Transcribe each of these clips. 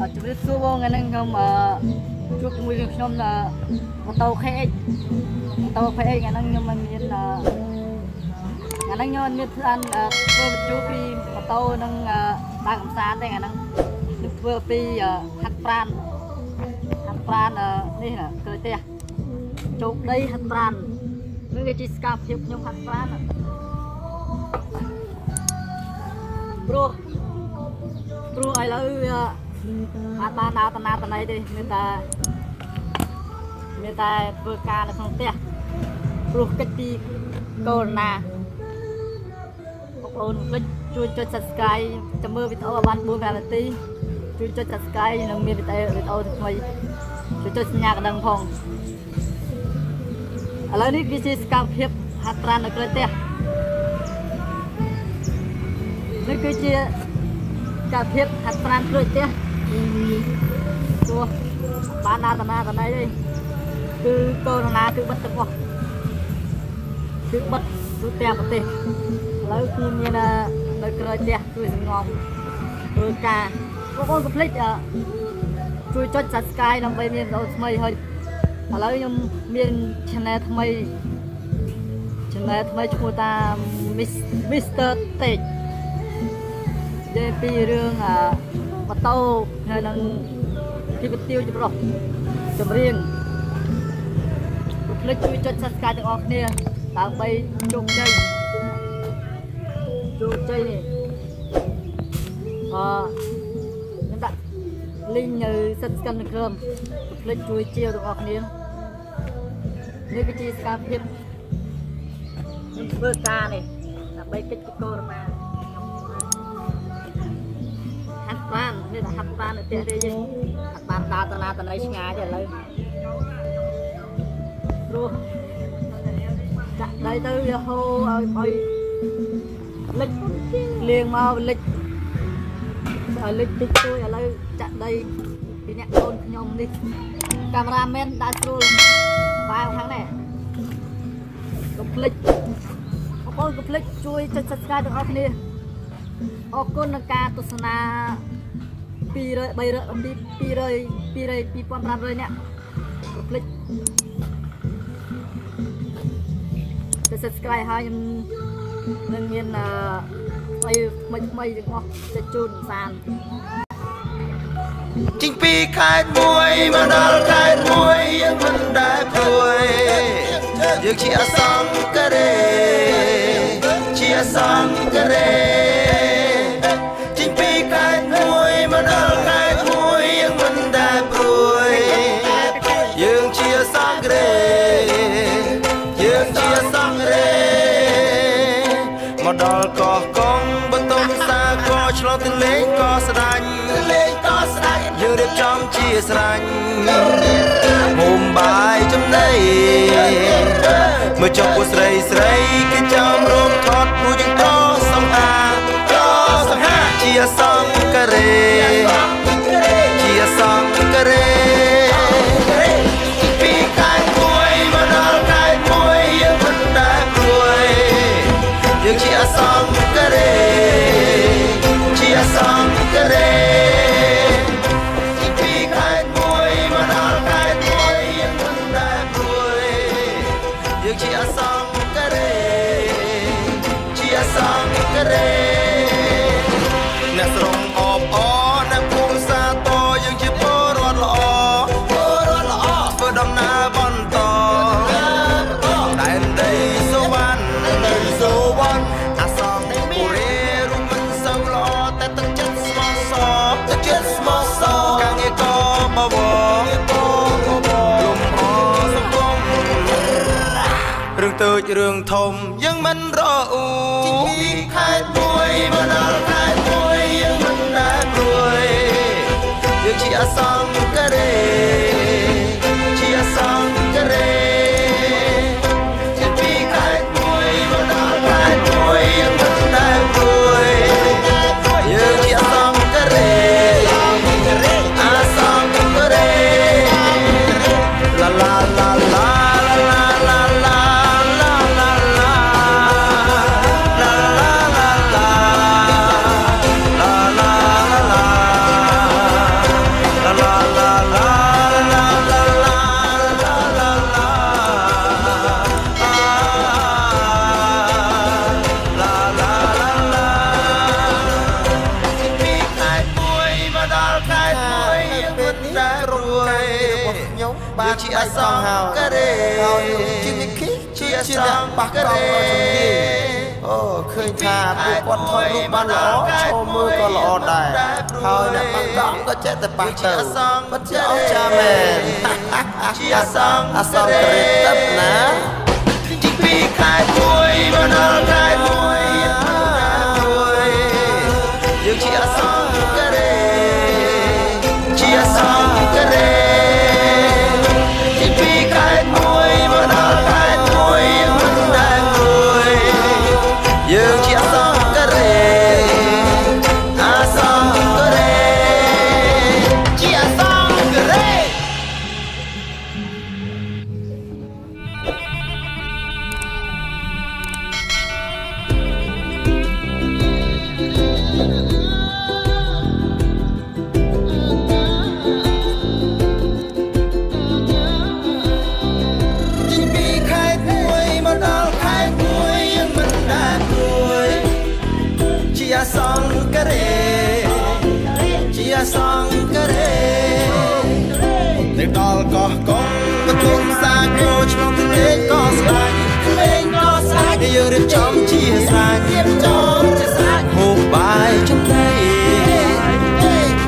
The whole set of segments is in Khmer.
អឺជំរាបសួរបងថ្ងៃនេះខ្ញុំអឺជួបជាមួយនឹងខ្ញុំនៅម៉ូតូ KX ម៉ូតូ KX ថ្ងៃនេះខ្ញុំមិនមានអឺថ្ងៃនេះខ្ញុំមានផ្លានអឺធ្វើបញ្ជូពីម៉ូតូនឹងអឺដើរកំសាន្តទេថ្ងៃនេះខ្ញុំធ្វើពីអឺហាត់ប្រានហាត់ប្រានអឺនេះណាគឺផ្ទះជោគដីហាត់ប្រាននេះគេជាសកម្មភាពខ្ញុំហាត់ប្រានណាព្រោះព្រោះឥឡូវវា អត់បានដើរតំណាតំណៃទេមានតែមានតែធ្វើការនៅក្នុងផ្ទះព្រោះកិច្ចពីកូវីដណាបងប្អូនភ្លេចជួយចុច Subscribe ចាំមើលវីដេអូឲ្យបាន4 5នាទីជួយចុច Subscribe និងមានវីដេអូវីដេអូថ្មីជួយចុចសញ្ញាកណ្ដឹងផងឥឡូវនេះគឺជាសកម្មភាពហាត់ប្រាណនៅក្រៅផ្ទះនេះគឺជាសកម្មភាពហាត់ប្រាណក្រៅផ្ទះ ទោះបានណាតាណាតាណៃទេគឺកូនណាគឺបិទទាំងអស់គឺបិទទូទាំងប្រទេសឥឡូវគឺមាននៅក្រៅផ្ទះជួយសងំធ្វើការបងប្អូនកុំភ្លេចជួយចុច Subscribe ដើម្បីមានវីដេអូថ្មីហើយឥឡូវខ្ញុំមាន channel ថ្មី channel ថ្មីឈ្មោះថា Mr. Tech និយាយពីរឿង ម៉ូតូហើយនឹងជីវិតទាវចម្រុះចម្រៀងភ្លេចជួយចុច Subscribe ទាំងអស់គ្នាដើម្បីជោគជ័យជោគជ័យនេះអខ្ញុំដាក់លីងនៅសិតស្កិនក្រមភ្លេចជួយជាវទាំងអស់គ្នានេះគឺជាសកម្មភាពខ្ញុំធ្វើការនេះដើម្បីកិច្ចពីកូរ៉ូណា ននេះតែហាត់បាននៅផ្ទះទេយើងហាត់បានដើរទៅណាទៅណីឆ្ងាយទេឥឡូវព្រោះចាក់ដីទៅវាហូរឲ្យឲ្យលិចលៀងមកលិចឲ្យលិចតិចតួចឥឡូវចាក់ដីពីអ្នកកូនខ្ញុំនេះកាមេរ៉ាមែនដើរស្រួលបែរខាងនេះកុំភ្លេចបងប្អូនកុំភ្លេចជួយចុច Subscribe ទាំងអស់គ្នាអរគុណនឹងការទស្សនា 200 300 200 200 2500នាក់កុំភ្លេចចុច Subscribe ហើយខ្ញុំនឹងមានអឺអីថ្មីថ្មីទាំងអស់ទៅជូនសានជីងពីខេត្តមួយមកដល់ខេត្តមួយយើងមិនដែលព្រួយយើងជាអសង្ករេជាអសង្ករេ ស្រេចមុំបាយចំណីមើលចុះពួកស្រី song, it's a តូចរឿងធំយើងមិនរអ៊ូពីខេត្តមួយមកដល់ខេត្តមួយយើងមិនដែលព្រួយយើងជាអសង្ករេ ជាអសង្ហើករេហើយជានិខិជាជាអ្នកបះកោឲ្យជំនាញអូឃើញថាពួកគាត់ថតរូបបានល្អឈរមើលក៏ល្អដែរហើយអ្នកបាត់ដងក៏ចេះតែប៉ះទៅពិតជាអស្ចារ្យមែនជាអសង្អសង្គ្រេតណាទីពីខែ1មកដល់ខែ1 សង្ការេជាអសង្ការេទៅដល់កោះកុងបន្ទុំសាគោឆ្លងទន្លេក៏ស្ដាយទន្លេក៏ស្ដាយយើងរៀបចំជាស្រេចរៀបចំជាស្រេចហូបបាយចំណី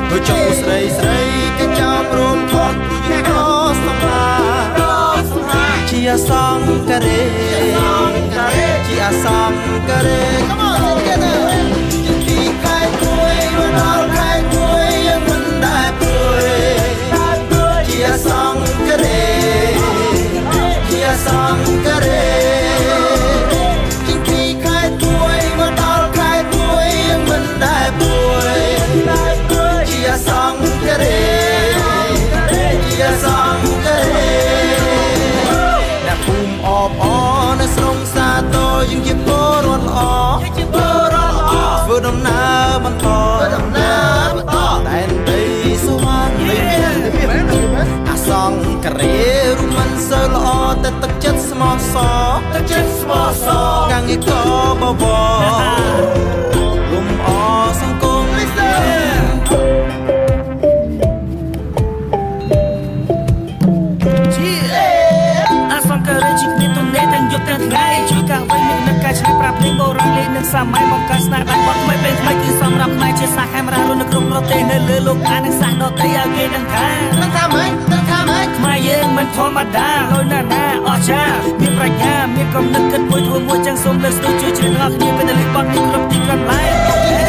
ទៅចុងស្រីស្រីក៏ចាំរួមថតយើងក៏សម្រាប់ជាអសង្ការេ ស្មោះសរទឹកចិត្តស្មោះសរកាំងងារក៏បវរលំអសង្គមអាសង្ការេជីគ្នាទុននេះទាំងយប់ទាំងថ្ងៃជួយកាវៃមាននឹងការឆ្នៃប្រាប់ភ្លេងបុរាណលេងនឹងសម័យបង្កើតស្នាដៃបទថ្មីពេលថ្មីគឺសម្រាប់ផ្នែកជាសាសកាមេរ៉ារុននៅគ្រប់ប្រទេសនៅលើលោកអានឹងសាសដតីឲ្យគេដឹងថានឹងថាម៉េចនឹងថាម៉េច ខ្មែរយើងមិនធម្មតាលុយណាស់ណាអស្ចារ្យមានប្រាជ្ញាមានកំណត់គិតមួយធ្វើមួយចឹងសូមលើកស្ទួយជួយជ្រើសរើសគ្នាពេលទៅលេងបទនេះគ្រប់ទីកន្លែង